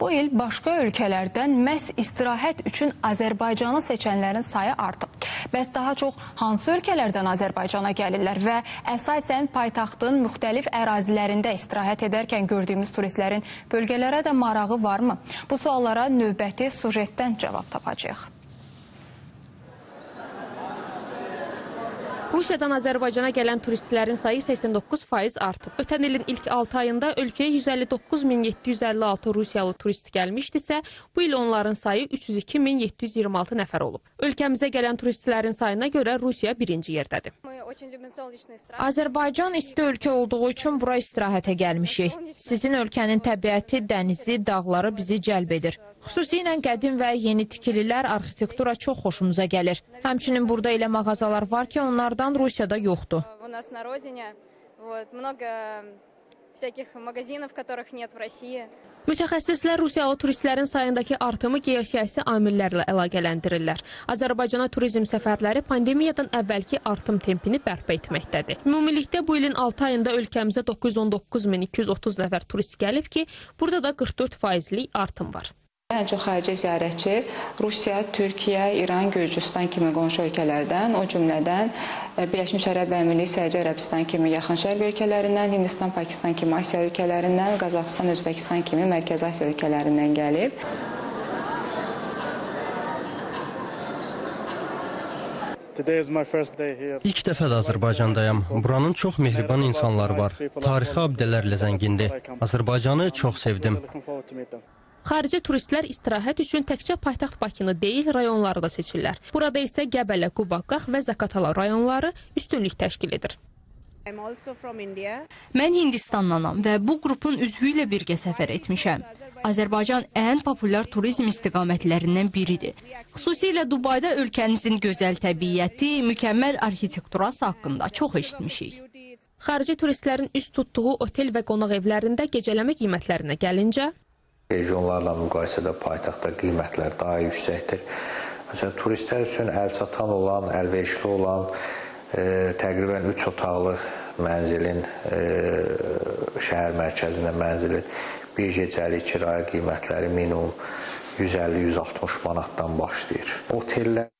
Bu il başqa ölkələrdən məhz istirahət üçün Azərbaycanı seçənlərin sayı artıb. Bəs daha çox hansı ölkələrdən Azərbaycana gəlirlər və əsasən paytaxtın müxtəlif ərazilərində istirahət edərkən gördüyümüz turistlərin bölgələrə də marağı varmı? Bu suallara növbəti sujetdən cavab tapacağıq. Rusiyadan Azərbaycana gələn turistlərin sayı 89% artıb. Ötən ilin ilk 6 ayında ölkəyə 159.756 rusiyalı turist gəlmişdisə, bu il onların sayı 302.726 nəfər olub. Ölkəmizə gələn turistlərin sayına görə Rusiya birinci yerdədir. Azərbaycan isti ölkə olduğu üçün bura istirahətə gəlmişik. Sizin ölkənin təbiəti, dənizi, dağları bizi cəlb edir. Xüsusilə qədim və yeni tikililər, arxitektura çox xoşumuza gəlir. Həmçinin burada elə mağazalar var ki, onlardan Rusiyada yoxdur. У нас на родине вот, много всяких магазинов, которых нет в России. Mütəxəssislər Rusiyalı turistlərin sayındakı artımı geosiyasi amillərlə əlaqələndirirlər. Azərbaycana turizm səfərləri pandemiyadan əvvəlki artım tempini bərpa etməkdədir. Ümumilikdə bu ilin 6 ayında ölkəmizə 919230 nəfər turist gəlib ki, burada da 44 faizlik artım var. Ən çox xarici ziyarətçi Rusiya, Türkiyə, İran, Gürcüstan kimi qonşu ölkələrdən, o cümlədən e, Birləşmiş Ərəb Əmirliyi, Səudiyyə Ərəbistan kimi yaxın şərq ölkələrindən, Hindistan, Pakistan kimi Asiya ölkələrindən, Qazaxıstan, Özbəkistan kimi Mərkəzi Asiya ölkələrindən gəlib. Today is my first day here. İlk dəfədir Azərbaycandayam. Buranın çox mehriban insanları var. Tarixi abidələrlə zəngindir. Azərbaycanı çox sevdim. Xarici turistlər istirahət üçün təkcə paytaxt Bakını deyil, rayonları da seçirlər. Burada isə Qəbələ, Quba, Qax və Zakatala rayonları üstünlük təşkil edir. Mən Hindistandanam və bu qrupun üzvü ilə birgə səfər etmişəm. Azərbaycan ən populyar turizm istiqamətlərindən biridir. Xüsusilə Dubayda ölkənizin gözəl təbiəti, mükəmməl arxitekturası haqqında çox eşitmişik. Xarici turistlərin üst tutduğu otel və qonaq evlərində gecələmə qiymətlərinə gəlincə, regionlarla müqayisədə paytaxtda qiymətlər daha yüksəkdir. Məsələn, turistlər üçün əlçatan olan, əlverişli olan e, təqribən 3 otaqlı mənzilin e, şəhər mərkəzində mənzilin bir gecəlik kirayə qiymətləri minimum 150-160 manatdan başlayır. Otellər